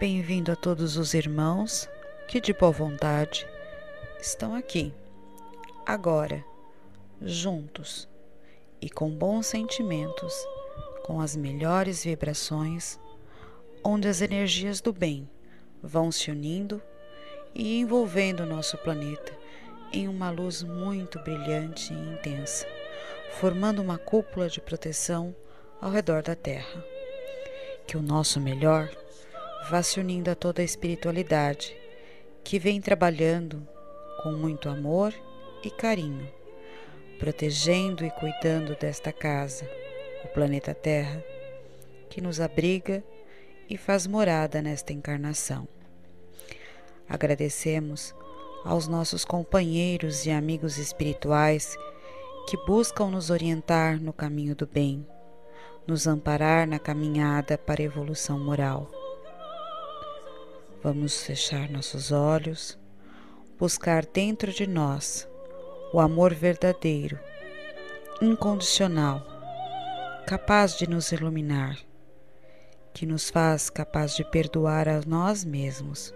Bem-vindo a todos os irmãos que, de boa vontade, estão aqui, agora, juntos e com bons sentimentos, com as melhores vibrações, onde as energias do bem vão se unindo e envolvendo o nosso planeta em uma luz muito brilhante e intensa, formando uma cúpula de proteção ao redor da Terra. Que o nosso melhor vá se unindo a toda a espiritualidade que vem trabalhando com muito amor e carinho, protegendo e cuidando desta casa, o planeta Terra, que nos abriga e faz morada nesta encarnação. Agradecemos aos nossos companheiros e amigos espirituais que buscam nos orientar no caminho do bem, nos amparar na caminhada para a evolução moral. Vamos fechar nossos olhos, buscar dentro de nós o amor verdadeiro, incondicional, capaz de nos iluminar, que nos faz capaz de perdoar a nós mesmos,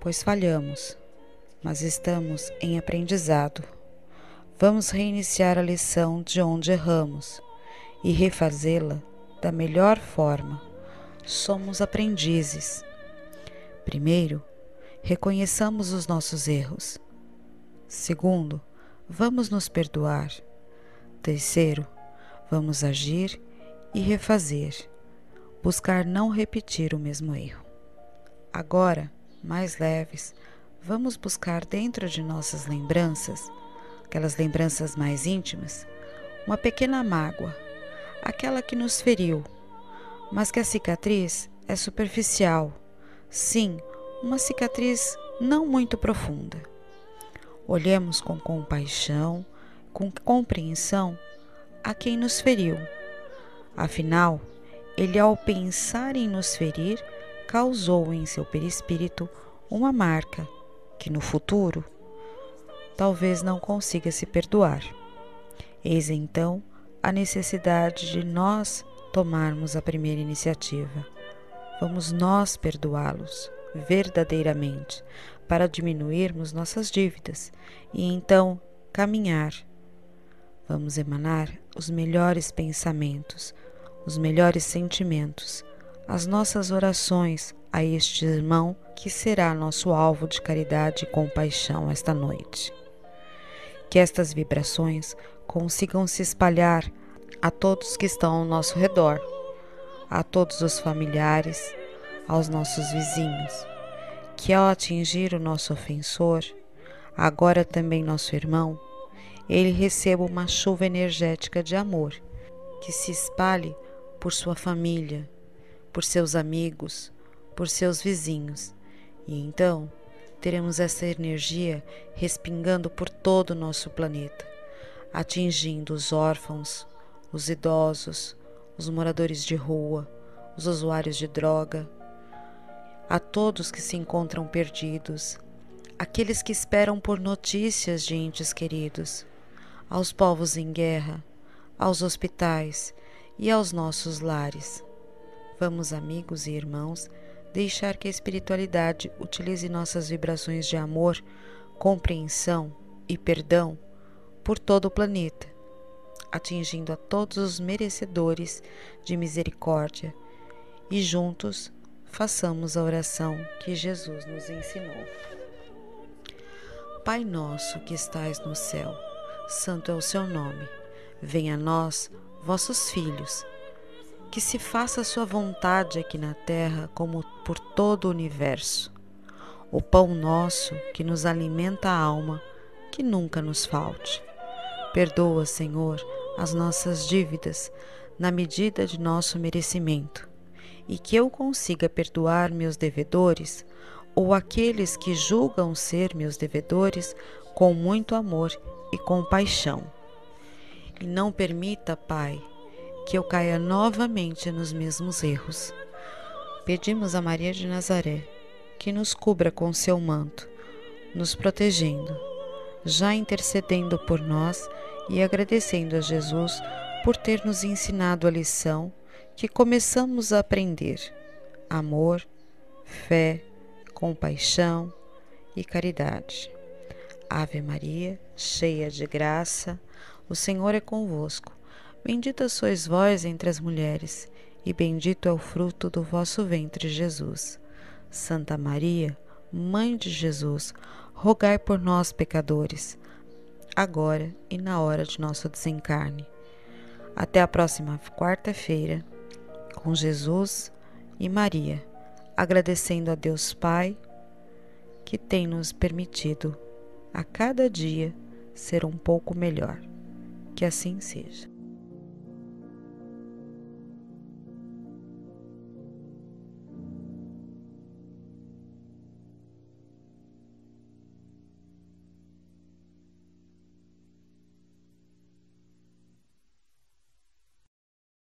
pois falhamos, mas estamos em aprendizado. Vamos reiniciar a lição de onde erramos e refazê-la da melhor forma. Somos aprendizes Primeiro, reconheçamos os nossos erros. Segundo, vamos nos perdoar. Terceiro, vamos agir e refazer, buscar não repetir o mesmo erro. Agora, mais leves, vamos buscar dentro de nossas lembranças, aquelas lembranças mais íntimas, uma pequena mágoa, aquela que nos feriu, mas que a cicatriz é superficial Sim, uma cicatriz não muito profunda. Olhemos com compaixão, com compreensão a quem nos feriu. Afinal, ele, ao pensar em nos ferir, causou em seu perispírito uma marca que no futuro talvez não consiga se perdoar. Eis então a necessidade de nós tomarmos a primeira iniciativa vamos nós perdoá-los verdadeiramente para diminuirmos nossas dívidas e então caminhar. Vamos emanar os melhores pensamentos, os melhores sentimentos, as nossas orações a este irmão que será nosso alvo de caridade e compaixão esta noite. Que estas vibrações consigam se espalhar a todos que estão ao nosso redor a todos os familiares, aos nossos vizinhos, que ao atingir o nosso ofensor, agora também nosso irmão, ele receba uma chuva energética de amor que se espalhe por sua família, por seus amigos, por seus vizinhos, e então teremos essa energia respingando por todo o nosso planeta, atingindo os órfãos, os idosos, os moradores de rua, os usuários de droga, a todos que se encontram perdidos, aqueles que esperam por notícias de entes queridos, aos povos em guerra, aos hospitais e aos nossos lares. Vamos, amigos e irmãos, deixar que a espiritualidade utilize nossas vibrações de amor, compreensão e perdão por todo o planeta atingindo a todos os merecedores de misericórdia, e juntos façamos a oração que Jesus nos ensinou. Pai nosso que estais no céu, santo é o seu nome. Venha a nós, vossos filhos. Que se faça a sua vontade aqui na terra como por todo o universo. O pão nosso que nos alimenta a alma, que nunca nos falte. Perdoa, Senhor, as nossas dívidas na medida de nosso merecimento, e que eu consiga perdoar meus devedores ou aqueles que julgam ser meus devedores com muito amor e compaixão. E não permita, Pai, que eu caia novamente nos mesmos erros. Pedimos a Maria de Nazaré que nos cubra com seu manto, nos protegendo, já intercedendo por nós e agradecendo a Jesus por ter nos ensinado a lição que começamos a aprender: amor, fé, compaixão e caridade. Ave Maria, cheia de graça, o Senhor é convosco. Bendita sois vós entre as mulheres, e bendito é o fruto do vosso ventre, Jesus. Santa Maria, Mãe de Jesus, rogai por nós, pecadores, agora e na hora de nosso desencarne. Até a próxima quarta-feira, com Jesus e Maria, agradecendo a Deus Pai que tem nos permitido a cada dia ser um pouco melhor. Que assim seja.